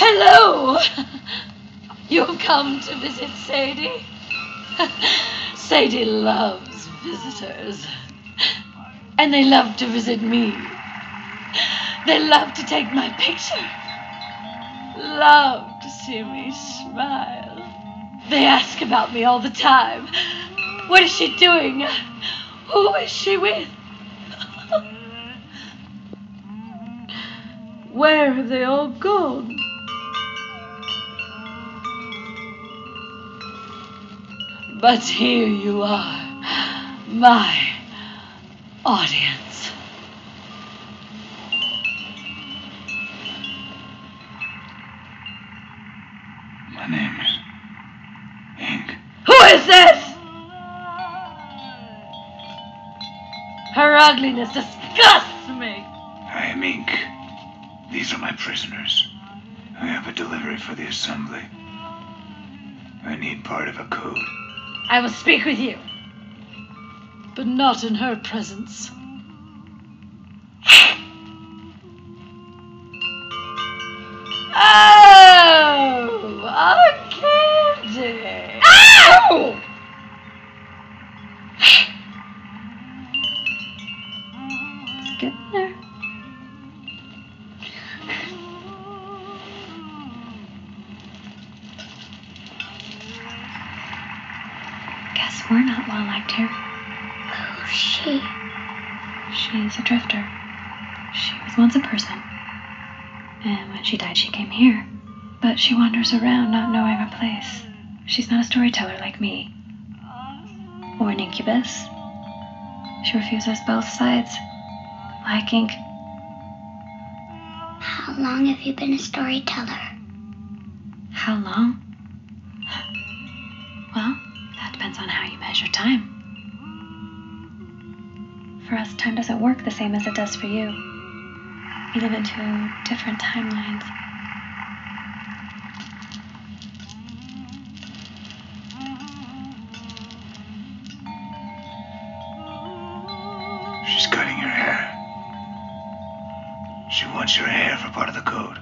Hello! You've come to visit Sadie? Sadie loves visitors. And they love to visit me. They love to take my picture. Love to see me smile. They ask about me all the time. What is she doing? Who is she with? Where have they all gone? But here you are, my audience. My name is Ink. Who is this? Her ugliness disgusts me. I am Ink. These are my prisoners. I have a delivery for the assembly. I need part of a code. I will speak with you. But not in her presence. Oh, a candy. Ow! It's getting there. Guess we're not well liked here. Who's oh, she? She's a drifter. She was once a person. And when she died, she came here. But she wanders around not knowing her place. She's not a storyteller like me. Or an incubus. She refuses both sides. Like ink. How long have you been a storyteller? How long? Measure time. For us, time doesn't work the same as it does for you. We live in two different timelines. She's cutting your hair. She wants your hair for part of the code.